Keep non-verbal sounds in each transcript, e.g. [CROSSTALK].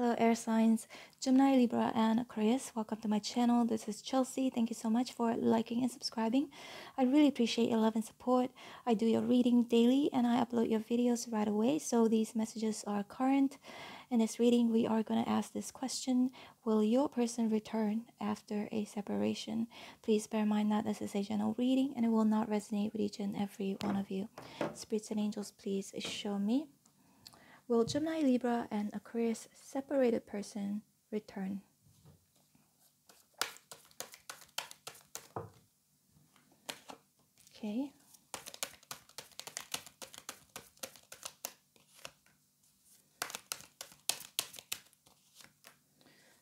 Hello, air signs, Gemini, Libra, and Aquarius. Welcome to my channel. This is Chelsea. Thank you so much for liking and subscribing. I really appreciate your love and support. I do your reading daily and I upload your videos right away, so these messages are current. In this reading, we are going to ask this question Will your person return after a separation? Please bear in mind that this is a general reading and it will not resonate with each and every one of you. Spirits and angels, please show me. Will Gemini, Libra, and Aquarius separated person return? Okay.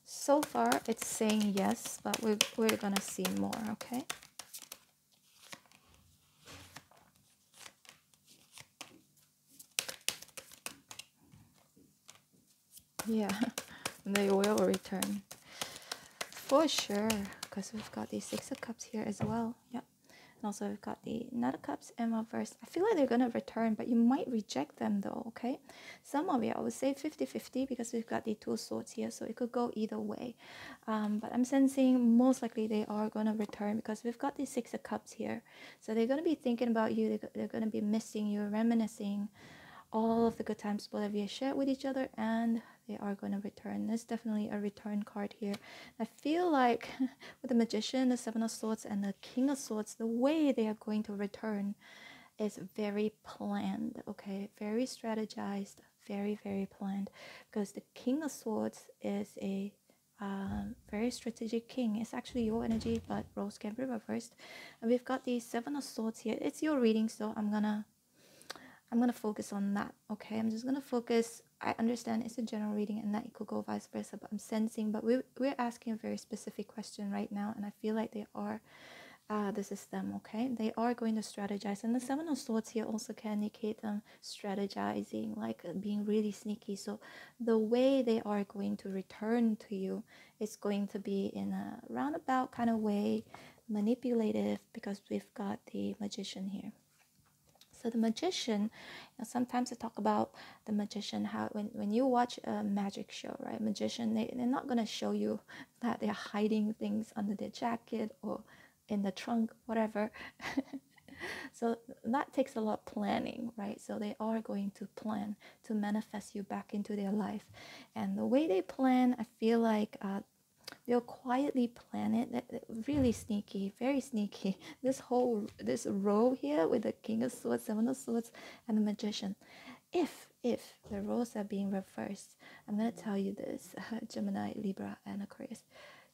So far, it's saying yes, but we're, we're gonna see more, okay? Yeah, [LAUGHS] they will return. For sure, because we've got the Six of Cups here as well. Yep. And also we've got the Knight of Cups and Reverse. I feel like they're to return, but you might reject them though, okay? Some of you, I would say 50-50 because we've got the Two Swords here, so it could go either way. Um, but I'm sensing most likely they are to return because we've got the Six of Cups here. So they're to be thinking about you. They're, they're to be missing you, reminiscing all of the good times you shared with each other and they are going to return. There's definitely a return card here. I feel like [LAUGHS] with the Magician, the Seven of Swords, and the King of Swords, the way they are going to return is very planned, okay? Very strategized, very, very planned. Because the King of Swords is a um, very strategic king. It's actually your energy, but Rose can be reversed. And we've got the Seven of Swords here. It's your reading, so I'm gonna I'm gonna focus on that. Okay, I'm just gonna focus I understand it's a general reading and that could go vice versa, but I'm sensing, but we're, we're asking a very specific question right now, and I feel like they are, uh, this is them, okay? They are going to strategize, and the Seven of Swords here also can indicate them strategizing, like uh, being really sneaky. So the way they are going to return to you is going to be in a roundabout kind of way, manipulative, because we've got the Magician here. So the magician, you know, sometimes I talk about the magician how when, when you watch a magic show, right? Magician, they, they're not gonna show you [LAUGHS] that they're hiding things under their jacket or in the trunk, whatever. [LAUGHS] so that takes a lot of planning, right? So they are going to plan to manifest you back into their life. And the way they plan, I feel like uh, they'll quietly plan it. Really sneaky very sneaky. [LAUGHS] This whole this row here with the king of swords seven of swords and the magician. If if the roles are being reversed i'm going to tell you this [LAUGHS] gemini libra and aquarius.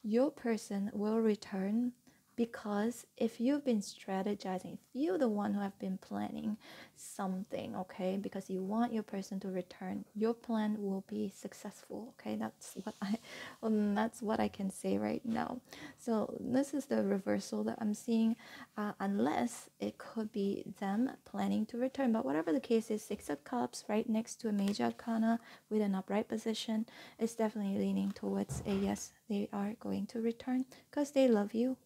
Your person will return because if you've been strategizing if you're the one who have been planning something okay because you want your person to return your plan will be successful okay? That's what i um, that's what i can say right now. So this is the reversal that i'm seeing uh, unless it could be them planning to return. But whatever the case is six of cups right next to a major arcana with an upright position is definitely leaning towards a yes they are going to return because they love you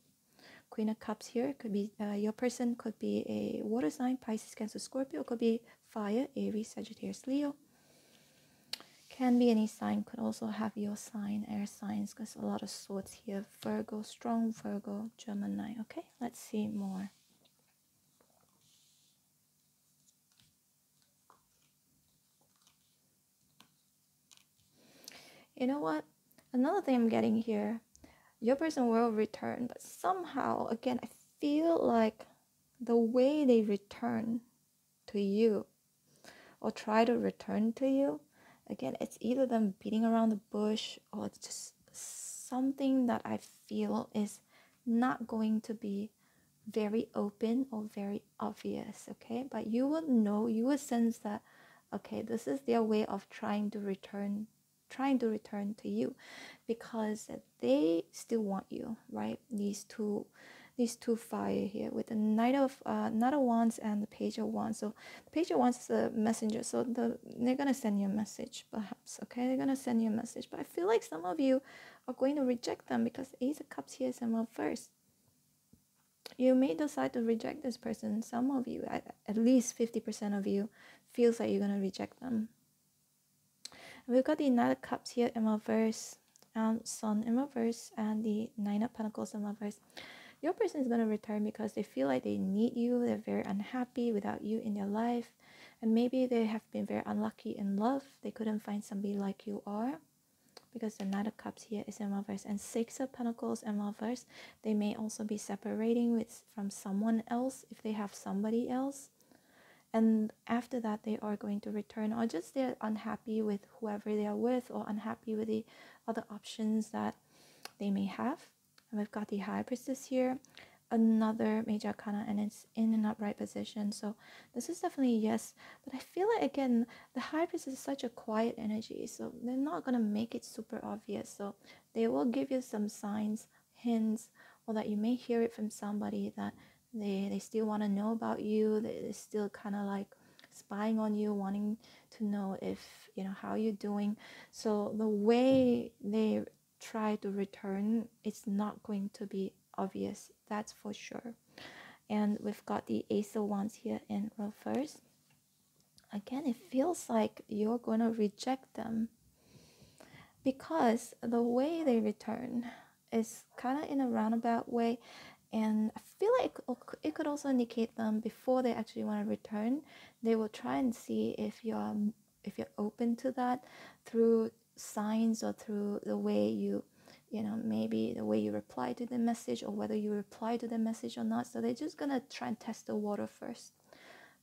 Queen of Cups here could be uh, your person could be a water sign, Pisces, Cancer, Scorpio, could be fire, Aries, Sagittarius, Leo. Can be any sign, could also have your sign, air signs, because a lot of swords here. Virgo, strong Virgo, Gemini. Okay, let's see more. You know what? Another thing I'm getting here your person will return but somehow again i feel like the way they return to you or try to return to you again it's either them beating around the bush or it's just something that i feel is not going to be very open or very obvious okay? But you will know you will sense that okay this is their way of trying to return trying to return to you because they still want you right? These two these two fire here with the knight of uh, knight of wands and the page of wands. So page of wands is a messenger so the they're gonna send you a message perhaps okay? They're gonna send you a message but i feel like some of you are going to reject them because ace of cups here is in first. You may decide to reject this person. Some of you at, at least 50% of you feels like you're to reject them we've got the Knight of Cups here in reverse, um, Sun in reverse, and the Nine of Pentacles in reverse. Your person is going to return because they feel like they need you. They're very unhappy without you in their life. And maybe they have been very unlucky in love. They couldn't find somebody like you are because the Knight of Cups here is in reverse and Six of Pentacles in reverse. They may also be separating with from someone else if they have somebody else. And after that, they are going to return or just they're unhappy with whoever they are with or unhappy with the other options that they may have. And we've got the High Priestess here another major arcana and it's in an upright position so this is definitely yes but i feel like again the high priest is such a quiet energy so they're not going to make it super obvious so they will give you some signs hints or that you may hear it from somebody that they they still want to know about you they're still kind of like spying on you wanting to know if you know how you're doing. So the way they try to return it's not going to be obvious that's for sure. And we've got the ace of wands here in reverse again it feels like you're going to reject them because the way they return is kind of in a roundabout way and i feel like it could also indicate them before they actually want to return they will try and see if you're um, if you're open to that through signs or through the way you you know maybe the way you reply to the message or whether you reply to the message or not. So they're just gonna try and test the water first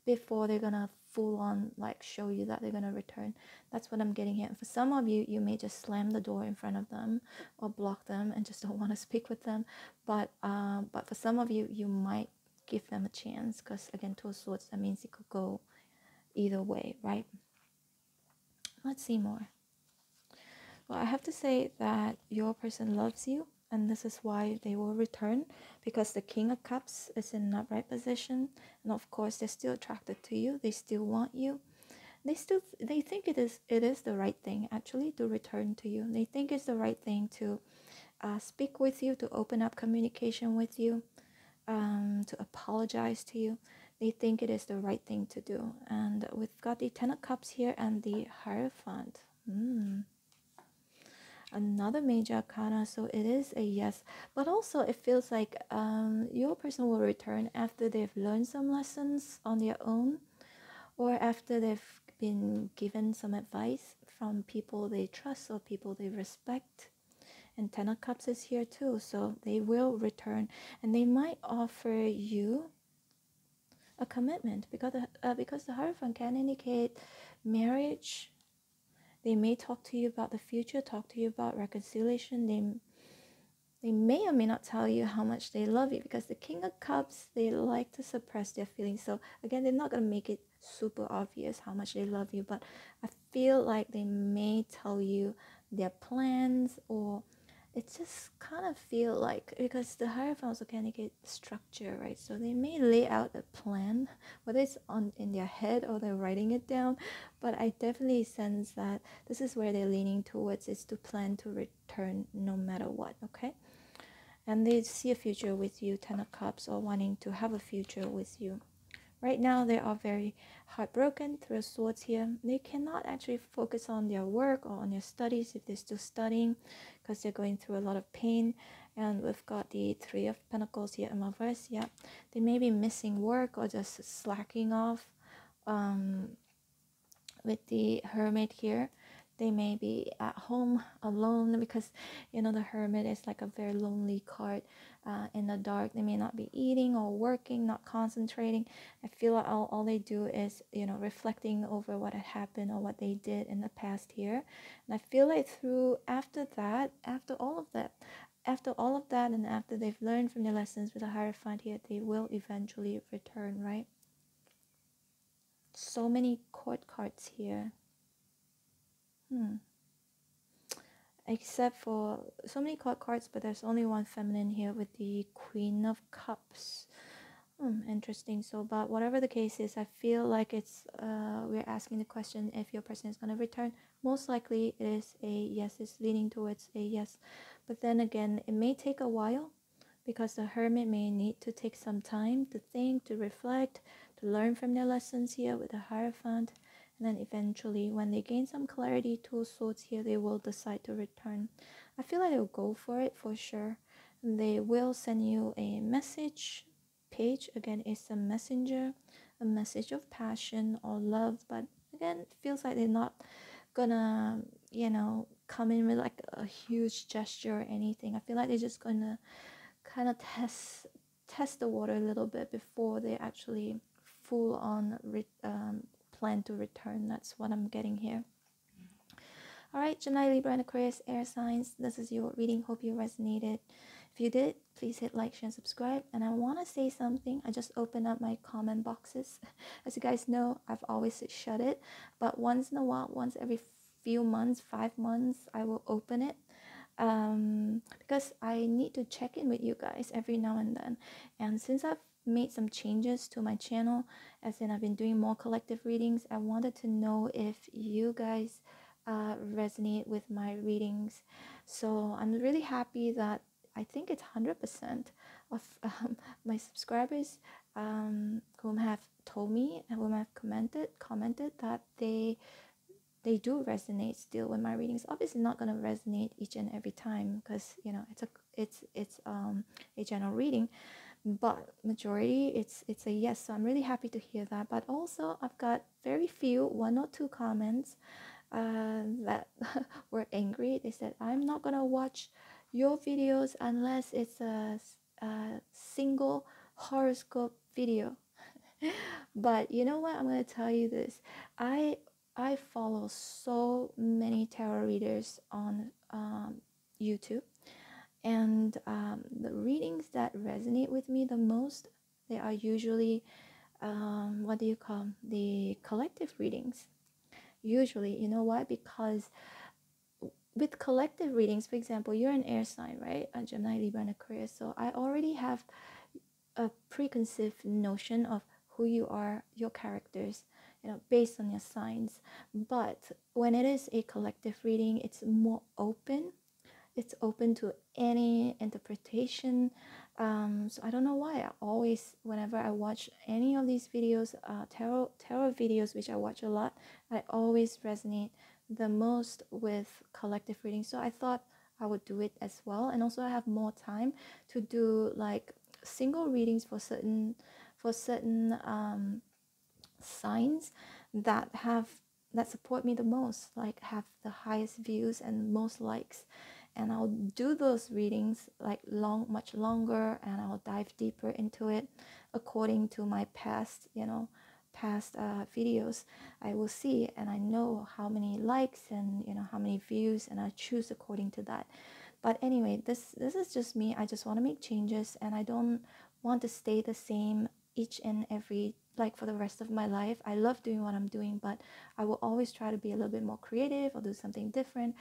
before they're gonna full on like show you that they're gonna return. That's what i'm getting here. For some of you you may just slam the door in front of them or block them and just [LAUGHS] don't want to speak with them. But um but for some of you you might give them a chance because again two swords that means it could go either way right? Let's see more. Well, I have to say that your person loves you, and this is why they will return because the King of Cups is in an upright position, and of course they're still attracted to you. They still want you. They still they think it is it is the right thing actually to return to you. They think it's the right thing to uh, speak with you, to open up communication with you, um, to apologize to you. They think it is the right thing to do. And we've got the Ten of Cups here and the Hierophant. Mm another major arcana so it is a yes. But also it feels like um, your person will return after they've learned some lessons on their own or after they've been given some advice from people they trust or people they respect. And ten of cups is here too so they will return and they might offer you a commitment because the, uh, because the hierophant can indicate marriage they may talk to you about the future, talk to you about reconciliation. They they may or may not tell you how much they love you because the King of Cups, they like to suppress their feelings. So again, they're not gonna make it super obvious how much they love you, but I feel like they may tell you their plans or it just kind of feel like because the hierophant also can get structure right? So they may lay out a plan whether it's on in their head or they're writing it down but i definitely sense that this is where they're leaning towards is to plan to return no matter what okay? And they see a future with you ten of cups or wanting to have a future with you. Right now, they are very heartbroken through swords here. They cannot actually focus on their work or on their studies if they're still studying because they're going through a lot of pain. And we've got the Three of Pentacles here in my reverse. Yeah, they may be missing work or just slacking off um, with the Hermit here they may be at home alone because you know the hermit is like a very lonely card uh, in the dark. They may not be eating or working not concentrating. I feel like all, all they do is you know reflecting over what had happened or what they did in the past year. And i feel like through after that after all of that after all of that and after they've learned from their lessons with the hierophant here they will eventually return right? So many court cards here Hmm. Except for so many court cards, but there's only one feminine here with the Queen of Cups. Hmm, interesting. So, but whatever the case is, I feel like it's uh, we're asking the question if your person is gonna return. Most likely, it is a yes. It's leaning towards a yes, but then again, it may take a while because the hermit may need to take some time to think, to reflect, to learn from their lessons here with the Hierophant and then eventually when they gain some clarity two swords here they will decide to return. I feel like they'll go for it for sure. They will send you a message page. Again it's a messenger a message of passion or love. But again it feels like they're not gonna you know come in with like a huge gesture or anything. I feel like they're just gonna kind of test test the water a little bit before they actually full on re- um, plan to return that's what i'm getting here all right gemini libra and aquarius air signs this is your reading hope you resonated if you did, please hit like, share, and subscribe. And I want to say something. I just opened up my comment boxes. [LAUGHS] As you guys know, I've always shut it. But once in a while, once every few months, five months, I will open it. Um, because I need to check in with you guys every now and then. And since I've made some changes to my channel, as in I've been doing more collective readings, I wanted to know if you guys uh, resonate with my readings. So I'm really happy that I think it's 100% of [LAUGHS] um, my subscribers um, whom have told me and whom have commented commented that they they do resonate still with my readings. Obviously, not gonna resonate each and every time because you know it's a it's it's um a general reading, but majority it's it's a yes. So I'm really happy to hear that. But also, I've got very few one or two comments uh, that [LAUGHS] were angry. They said I'm not gonna watch your videos unless it's a, a single horoscope video [LAUGHS] but you know what i'm going to tell you this i i follow so many tarot readers on um, youtube and um, the readings that resonate with me the most they are usually um, what do you call the collective readings usually you know why because with collective readings, for example, you're an air sign, right? A Gemini, Libra, and Aquarius. So I already have a preconceived notion of who you are, your characters, you know, based on your signs. But when it is a collective reading, it's more open. It's open to any interpretation. Um, so I don't know why I always, whenever I watch any of these videos, uh, tarot tarot videos, which I watch a lot, I always resonate the most with collective reading so i thought i would do it as well and also i have more time to do like single readings for certain for certain um, signs that have that support me the most like have the highest views and most likes. And i'll do those readings like long much longer and i'll dive deeper into it according to my past you know past uh, videos. I will see and i know how many likes and you know how many views and i choose according to that. But anyway this this is just me. I just want to make changes and i don't want to stay the same each and every like for the rest of my life. I love doing what i'm doing but i will always try to be a little bit more creative or do something different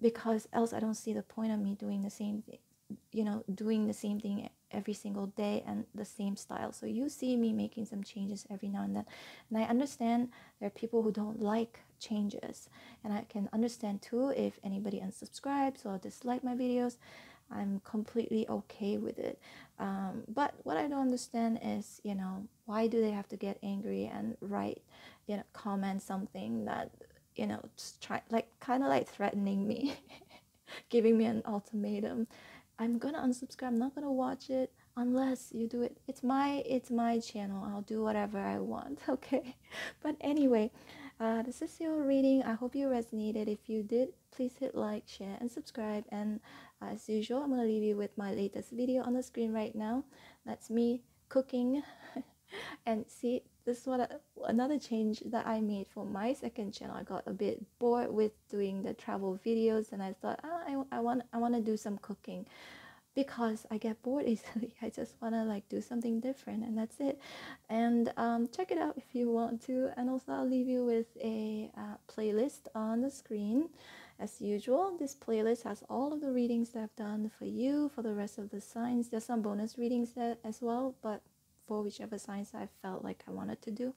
because else i don't see the point of me doing the same thing you know doing the same thing every single day and the same style. So you see me making some changes every now and then. And i understand there are people who don't like changes. And i can understand too if anybody unsubscribes or dislike my videos i'm completely okay with it um, but what i don't understand is you know why do they have to get angry and write you know comment something that you know just try like kind of like threatening me [LAUGHS] giving me an ultimatum I'm gonna unsubscribe. I'm not gonna watch it unless you do it. It's my it's my channel. I'll do whatever I want. [LAUGHS] Okay. But anyway, uh, this is your reading. I hope you resonated. If you did, please hit like, share, and subscribe. And as usual, I'm gonna leave you with my latest video on the screen right now. That's me cooking. [LAUGHS] and see, this is what another change that I made for my second channel. I got a bit bored with doing the travel videos, and I thought, oh, I, I want I want to do some cooking because I get bored [LAUGHS] easily. I just want to like do something different, and that's it. And um, check it out if you want to. And also, I'll leave you with a uh, playlist on the screen. As usual, this playlist has all of the readings that I've done for you for the rest of the signs. There's some bonus readings there as well, but for whichever signs I felt like I wanted to do.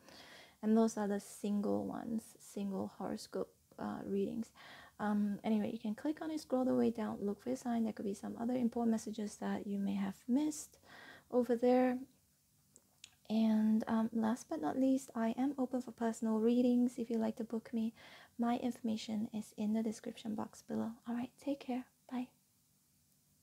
And those are the single ones, single horoscope uh, readings. Um, anyway, you can click on it, scroll the way down, look for a sign. There could be some other important messages that you may have missed over there. And um, last but not least, I am open for personal readings. If you'd like to book me, my information is in the description box below. All right, take care.